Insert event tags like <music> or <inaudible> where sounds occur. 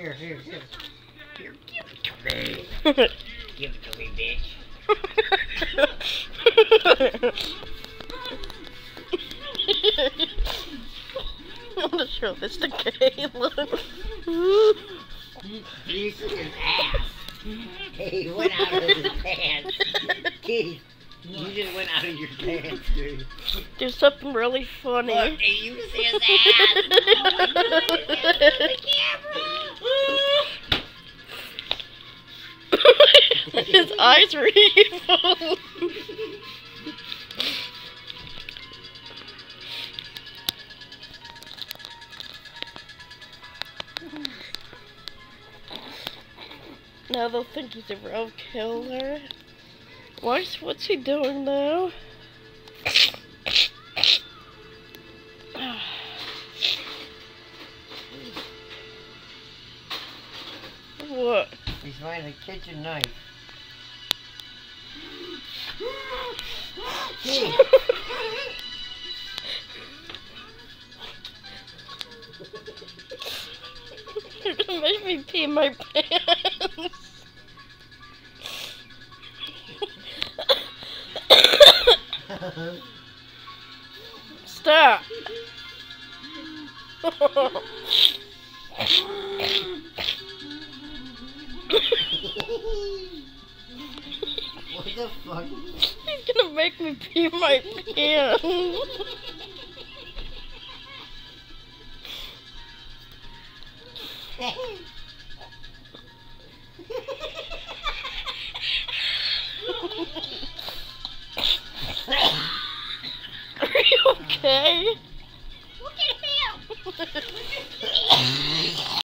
Here, give it to me. Give it to me, bitch. <laughs> I'm gonna show this to Caleb. He's in his ass. He went out of his pants. Keith, you just went out of your pants, dude. Do something really funny. Look, you see his ass. <laughs> the camera. <laughs> His eyes were evil. now they'll think he's a real killer. What's what's he doing now? <sighs> what? He's finding a kitchen knife. You're gonna make me pee my pants. Stop. <laughs> what the fuck? He's gonna make me pee my pants. Are you okay? Look at him. <laughs>